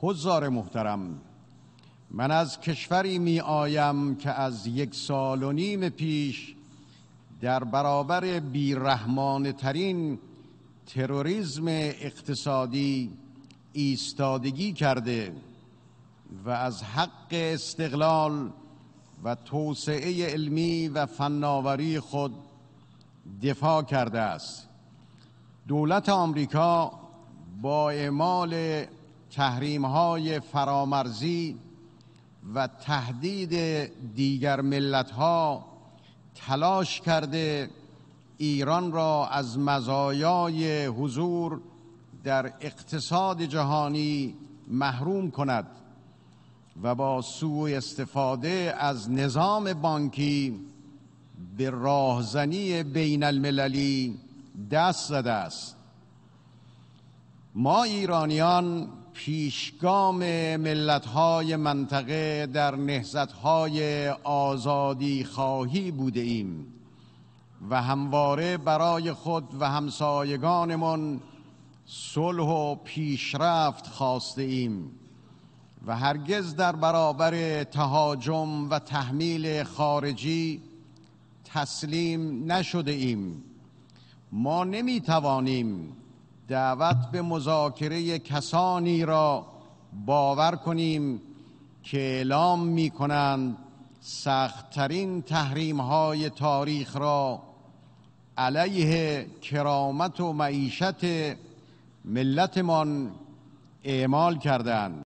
حضار محترم من از کشوری می آیم که از یک سال و نیم پیش در برابر بیرحمانه ترین تروریسم اقتصادی ایستادگی کرده و از حق استقلال و توسعه علمی و فناوری خود دفاع کرده است. دولت آمریکا با اعمال تحریم های فرامرزی و تهدید دیگر ملت ها تلاش کرده ایران را از مزایای حضور در اقتصاد جهانی محروم کند و با سوء استفاده از نظام بانکی به راهزنی بین المللی دست زده است. ما ایرانیان پیشگام ملت‌های منطقه در نهضت‌های آزادی خواهی بوده ایم و همواره برای خود و همسایگانمان صلح و پیشرفت خواسته ایم و هرگز در برابر تهاجم و تحمیل خارجی تسلیم نشده ایم. ما نمی توانیم دعوت به مذاکره کسانی را باور کنیم که اعلام می کنند سختترین تحریم های تاریخ را علیه کرامت و معیشت ملتمان اعمال کردند